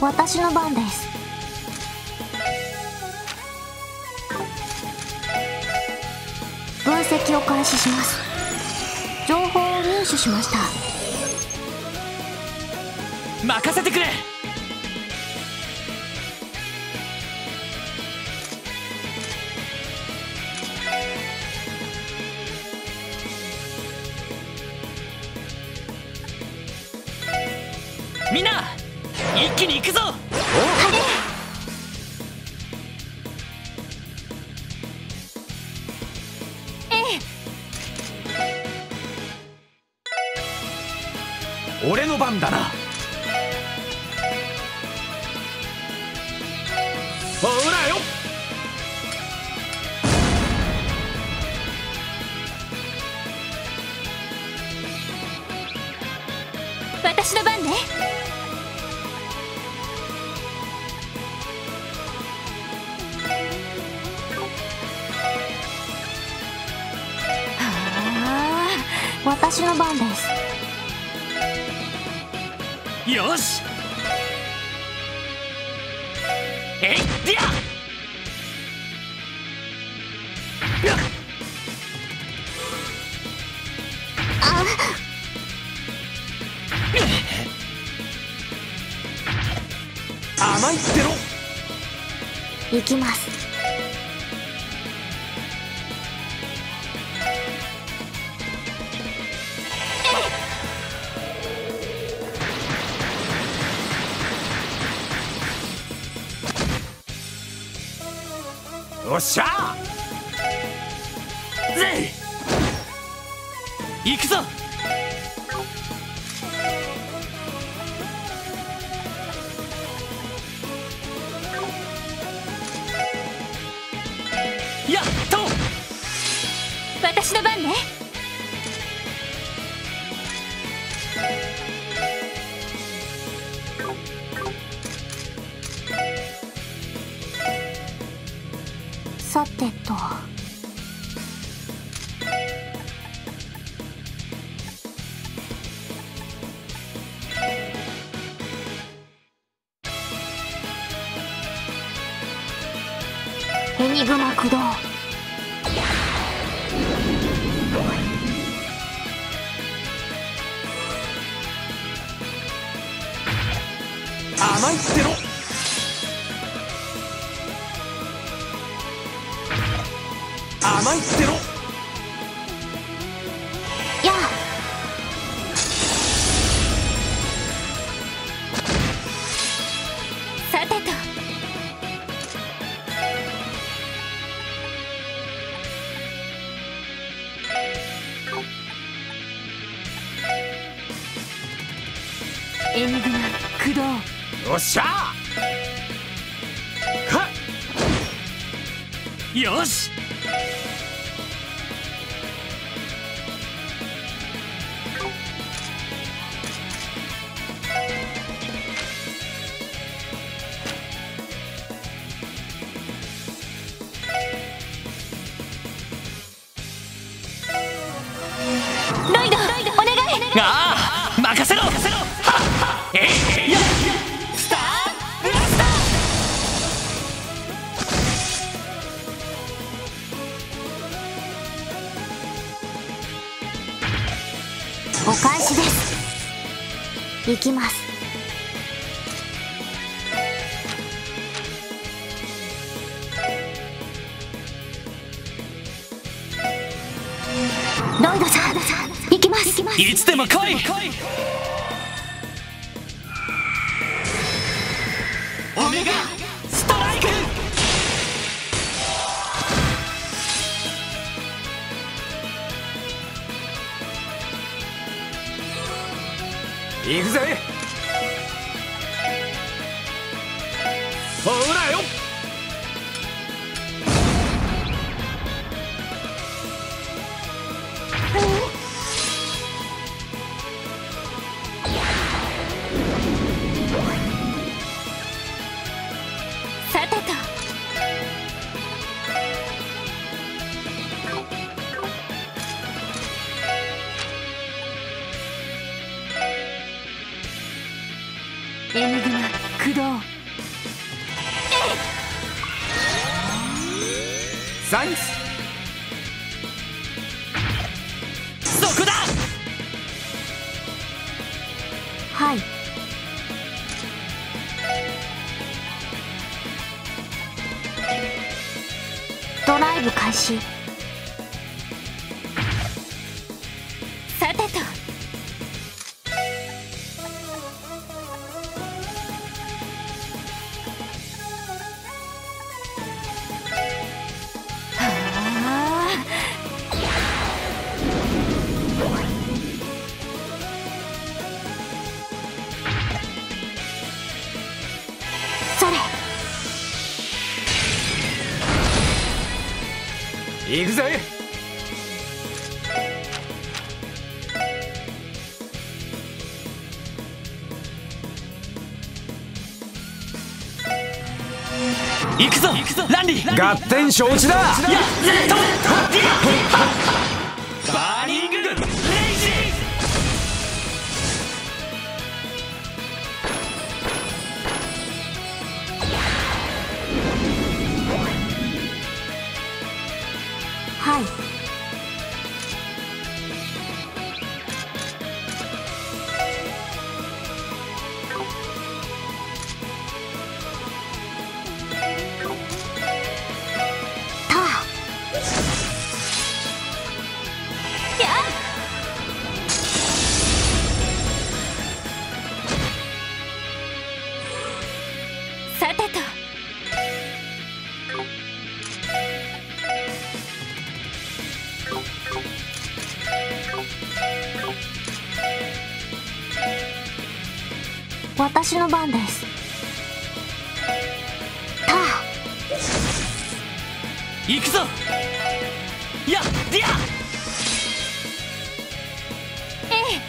私の番です。分析を開始します。情報を入手しました。任せてくれ。みんな！一気に行くぞ！俺の番だな。甘いってろ行きます。よっしゃぜい行くぞ。やっと。私の番ね。さてと。ニグマ駆動甘いってろよしきます。ロイドさん行きます。いつでも来い。オメガ行くぜ!ほらよ!はい。ドライブ開始。承知だ。やディアええ。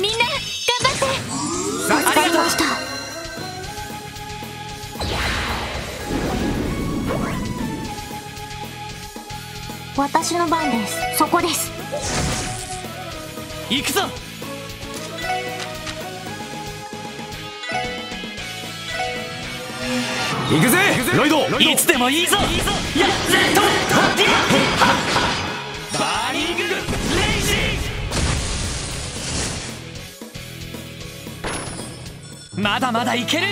みんな頑張って。サンクわかりました私の番です。そこです。行くぞ行くぜ！ロイド！いつでもいいぞ！やレッドディアバーリング！レイジまだまだいける！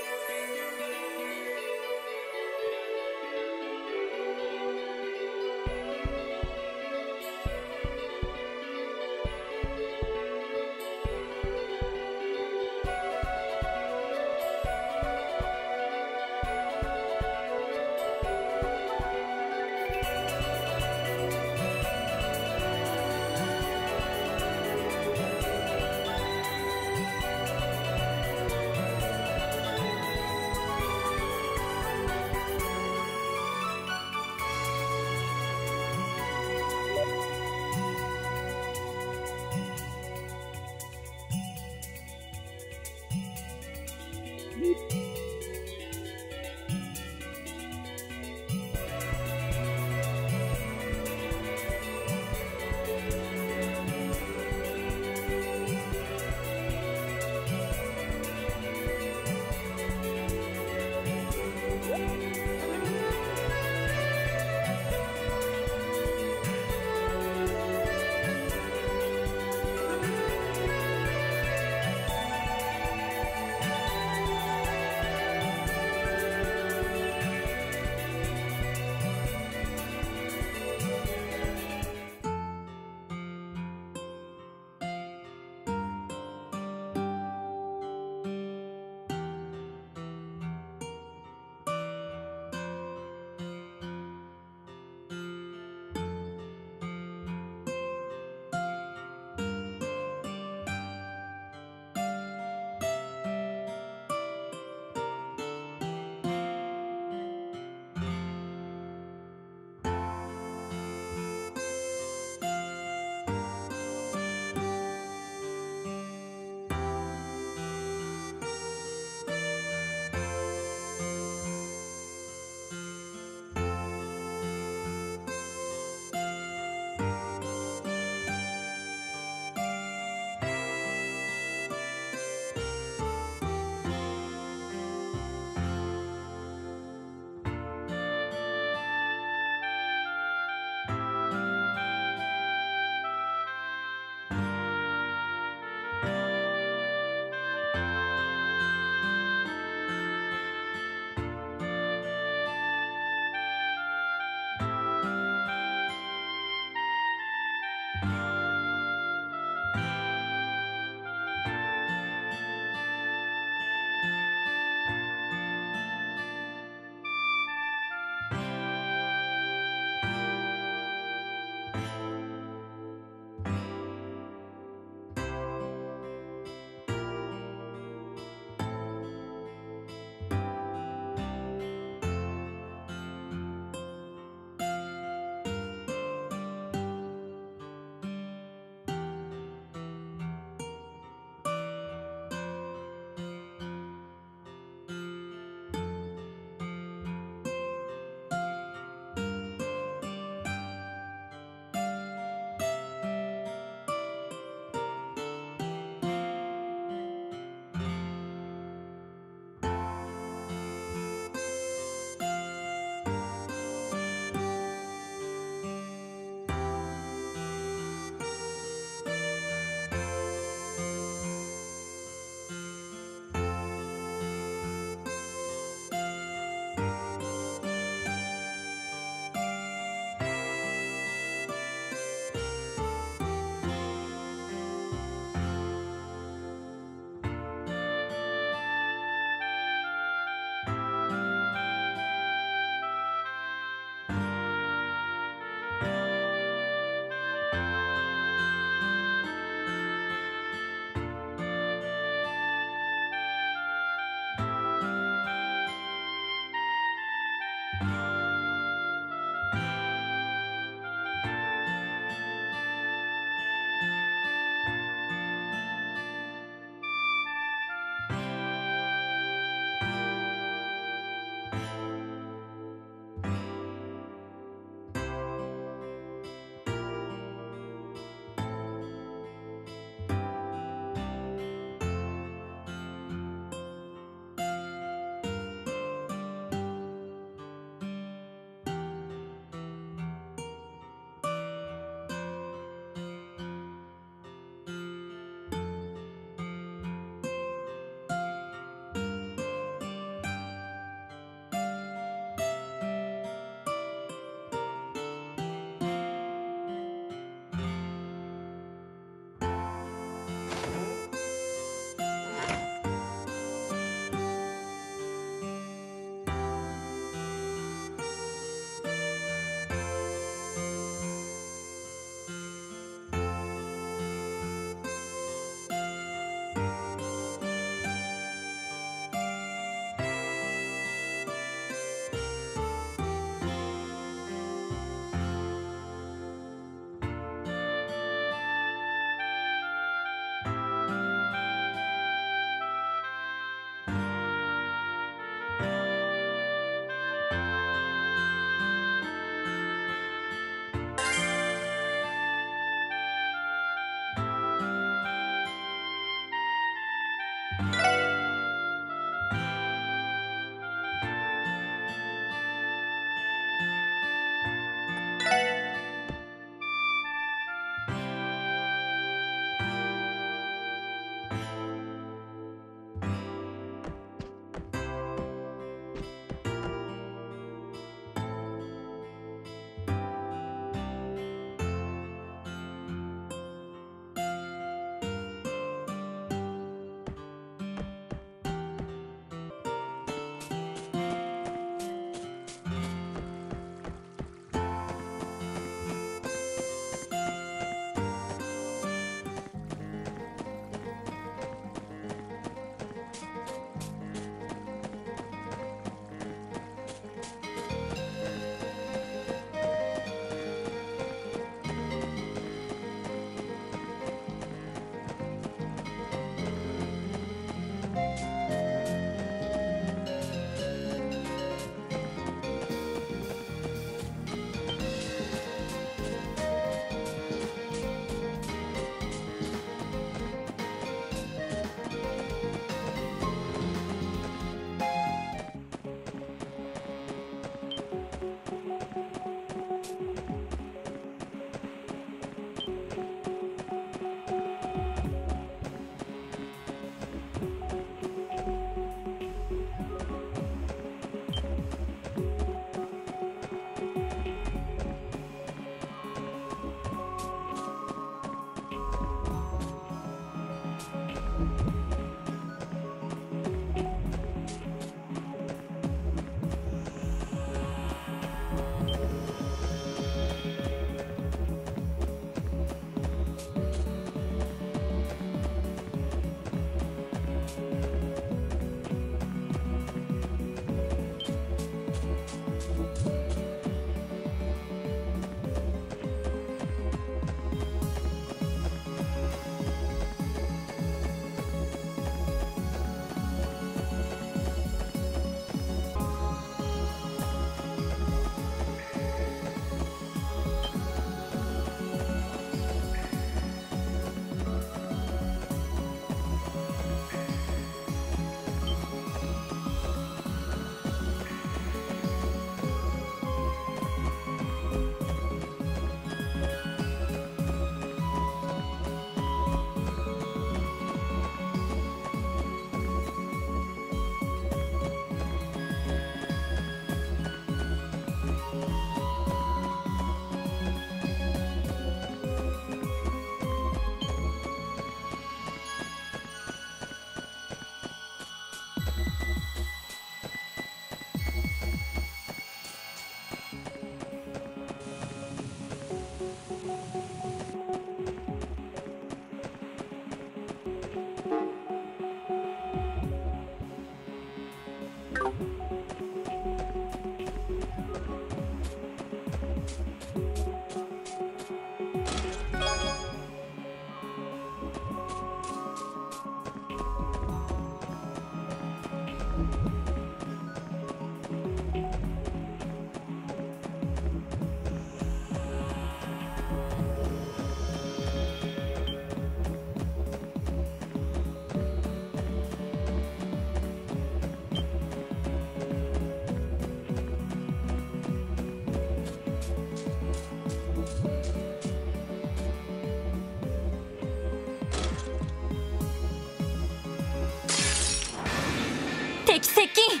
接近。狙い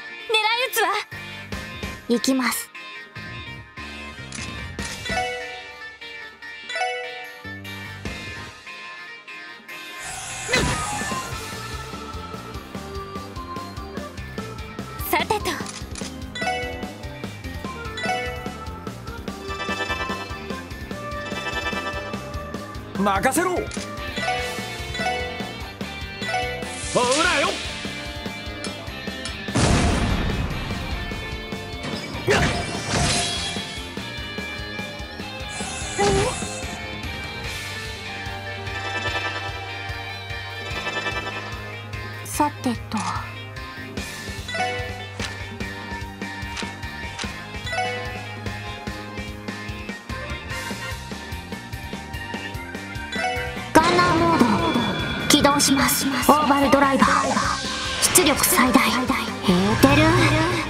撃つわ行きます。さてと。任せろ。します。オーバルドライバー。出力最大。エーテ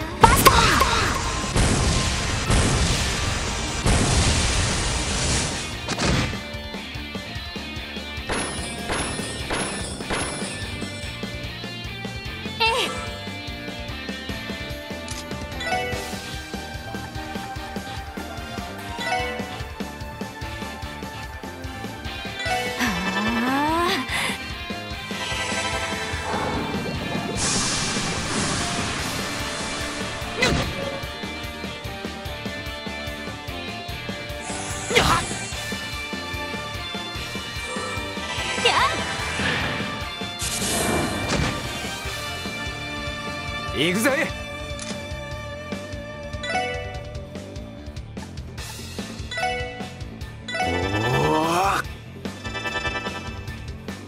行くぜ。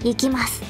行きます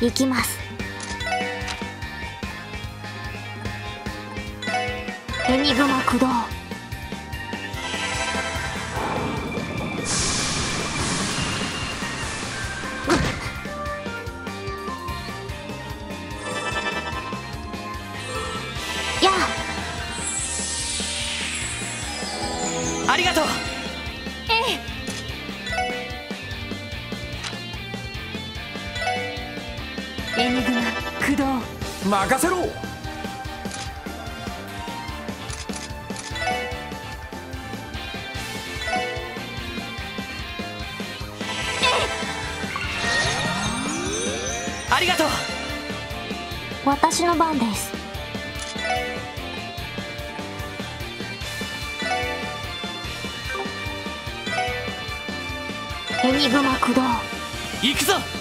行きます。エニグマ駆動。エニグマ駆動行くぞ。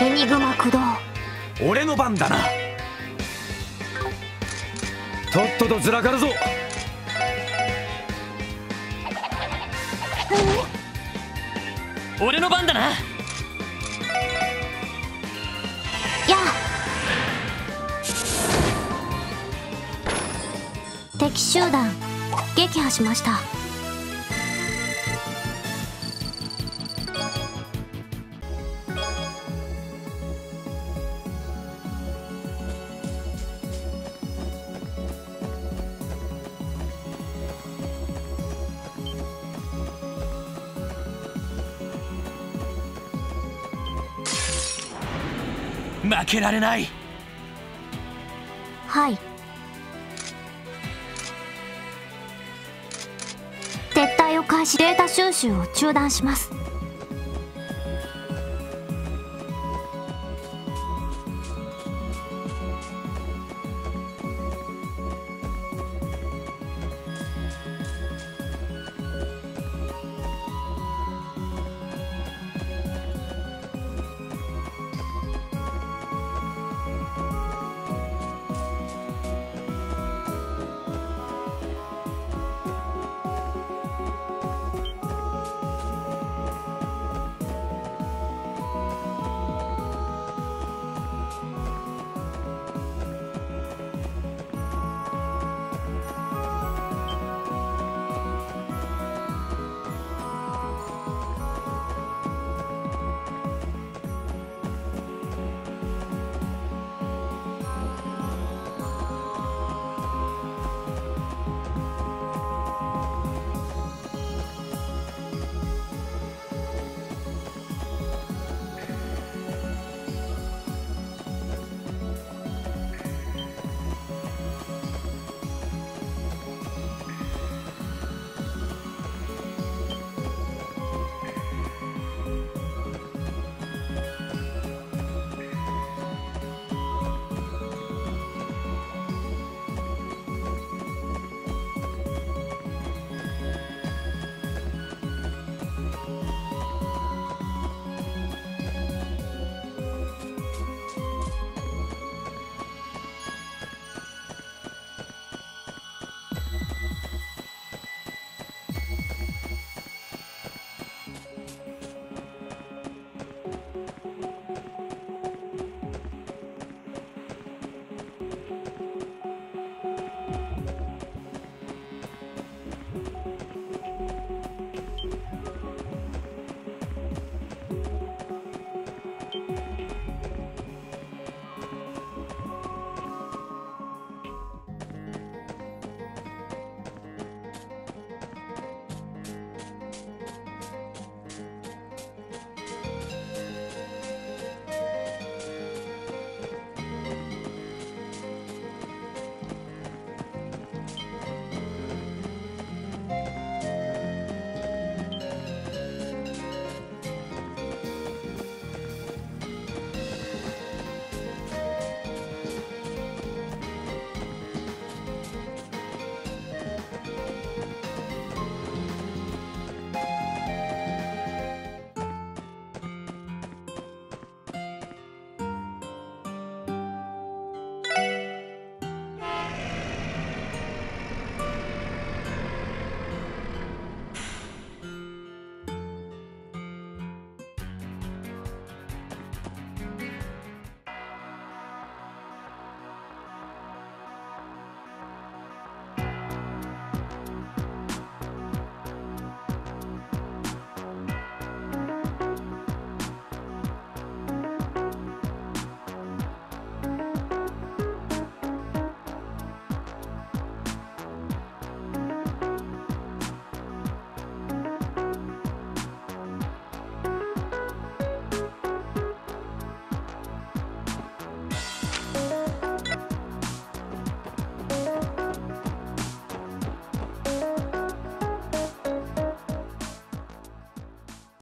エニグマ駆動。俺の番だな。とっととずらかるぞ。俺の番だな。やあ敵集団撃破しましたけられない。はい。撤退を開始。データ収集を中断します。